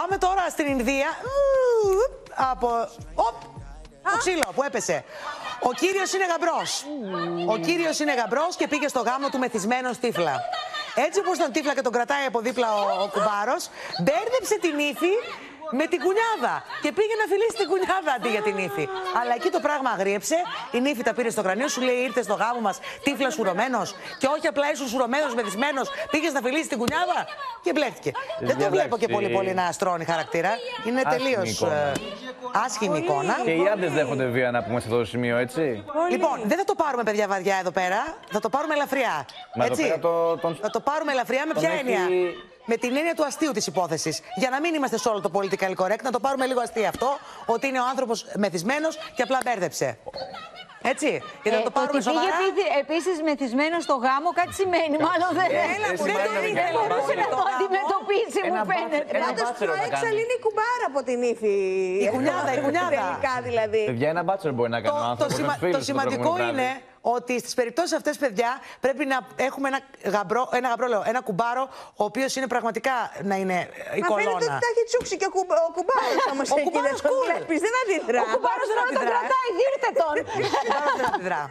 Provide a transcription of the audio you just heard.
Πάμε τώρα στην Ινδία. Ου, Από. Οπ, το ξύλο που έπεσε. Ο κύριος είναι γαμπρός. Ο κύριος είναι γαμπρός και πήγε στο γάμο του μεθυσμένο τύφλα. Έτσι όπως τον τύφλα και τον κρατάει από δίπλα ο, ο κουμπάρος, μπέρδεψε την ύφη με την κουνιάδα. Και πήγε να φιλήσει την κουνιάδα αντί για την ύφη. Αλλά εκεί το πράγμα αγρίεψε. Η νύφη τα πήρε στο κρανίο, σου λέει ήρθες στο γάμο μας τύφλα σουρωμένος. Και όχι απλά ήσουν σουρωμένος, μεθυσμένος, πήγες να φιλήσεις την κουνιάδα και μπλέχτηκε. Δεν το βλέπω και πολύ πολύ να αστρώνει χαρακτήρα. Είναι τελείως εικόνα. Άσχημη εικόνα. Και οι άντρες δέχονται βία να πούμε σε αυτό το σημείο, έτσι. Λοιπόν, δεν θα το πάρουμε παιδιά βαριά εδώ πέρα. Θα το πάρουμε ελαφριά. Μα εδώ έτσι. πέρα το- τον- Θα το πάρουμε ελαφριά με τον ποια έχει- έννοια; Με την έννοια του αστείου της υπόθεσης. Για να μην είμαστε σε όλο το political correct, να το πάρουμε λίγο αστείο αυτό, ότι είναι ο άνθρωπος μεθυσμένος και απλά μπέρδεψε. Έτσι. Γιατί να το πάρουμε ότι πήγε σοβαρά. επίσης μεθυσμένος στο γάμο, κάτι σημαίνει. Μάλλον δεν, Έλα, δεν, που δεν, δεν δεν, τον δεν ήθελε μπορούσε πολύ να το το γάμο. αντιμετωπίσει, μου Ένα φαίνεται. μπάτσελο, ένα Πάντως μπάτσελο να προέξαλ κάνει. είναι η κουμπάρα από την ύφη. Η κουνιάδα, η κουνιάδα. Τελικά δηλαδή. Παιδιά, ένα μπάτσελο μπορεί να κάνει ο Το, το, άνθρωπος με σημα- τους φίλους το του σημαντικό προηγούμενο βράδυ. είναι ότι στις περιπτώσεις αυτές, παιδιά, πρέπει να έχουμε ένα γαμπρό, ένα γαμπρό, λέω, ένα κουμπάρο, ο οποίος είναι πραγματικά να είναι ε, η Μα φαίνεται ότι κολόνα. τα έχει τσούξει και ο, κουμπ, ο κουμπάρος όμως Ο εκεί δεν κουμπάρος τον cool. βλέπεις, δεν αντιδρά. Ο κουμπάρος δεν τώρα τον αντιδρά, ε. κρατάει, δίρτε τον. Vera.